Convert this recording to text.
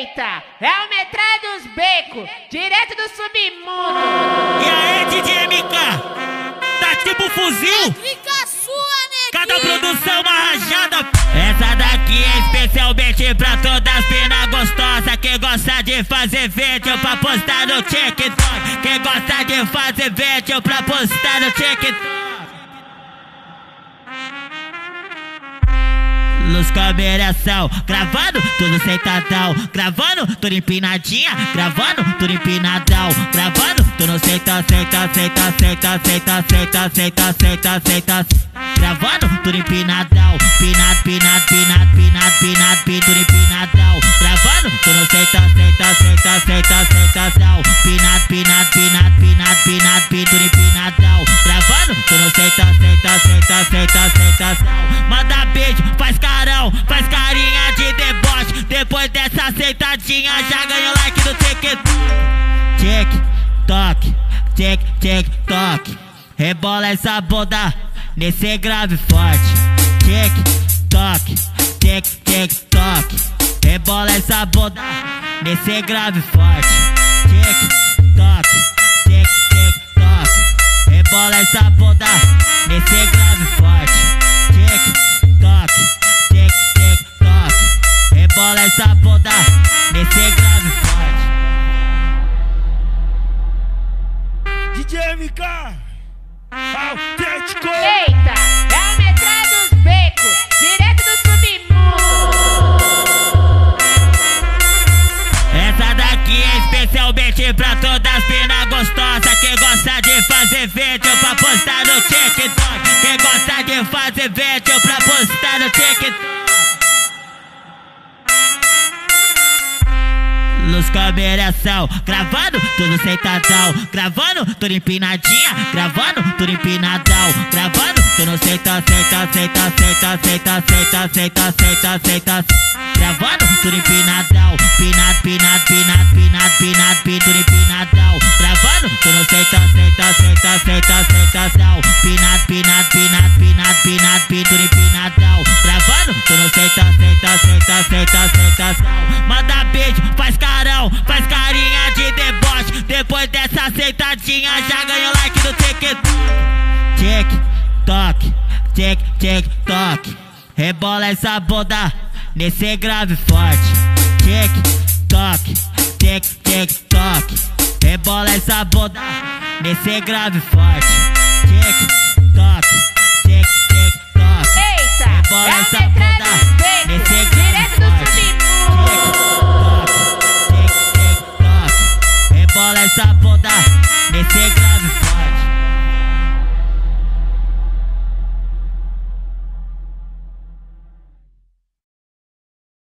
Eita, é o metralha dos becos, direto do submundo. E aí, DJ MK? Tá tipo fuzil? Fica sua, neguinho. Cada produção uma rajada. Essa daqui é especialmente pra todas as pinas gostosas que gosta de fazer vídeo pra postar no TikTok. Que gosta de fazer vídeo pra postar no TikTok. Luz, câmera, ação, gravando tudo sentadão, gravando tudo empinadinha, gravando tudo empinadão, gravando tudo senta, senta, senta, senta, senta, senta, senta, senta, senta, gravando tudo empinadão, pinado, pinado, pinado, pinado, pinado, pinado, empinadão, gravando tudo senta, senta, senta, senta, sentação, pinado, pinado, pinado, pinado, pinado, pinado, tudo empinadão, senta, senta, senta, senta, manda beijo, faz carão, faz carinha de deboche. Depois dessa sentadinha, já ganhou like no TikTok. Tic, toque, tic, tic, toque. Rebola essa bunda nesse grave forte. Tic, toque, tic, tic, toque. Rebola essa bunda nesse grave forte. Tic, MK, autêntico. Eita, é o metralha dos becos, direto do submundo. Essa daqui é especialmente pra todas as pinas gostosas que gosta de fazer vídeo pra postar no TikTok. Que gosta de fazer vídeo pra postar no TikTok. Luz, câmera, ação, gravando tudo sentadão, gravando tudo empinadinha, gravando tudo empinadão, gravando tudo senta, senta, senta, senta, senta, senta, senta, senta, senta, gravando tudo empinadão, pinado, pinado, pinado, pinado, pinado, pinado, empinadão, gravando tudo senta, senta, senta, senta, sentação, pinado, pinado, pinado, pinado, pinado, pinado, tudo empinadão, gravando tudo senta, senta, senta, senta, sentação, manda beijo, faz carão, tá sentadinha, já ganhou like do TikTok. Tic-toc, tic-tic-toc. Rebola essa bunda, nesse grave forte. Tic-toc, tic-tic-toc. Rebola essa bunda, nesse grave forte. essa bunda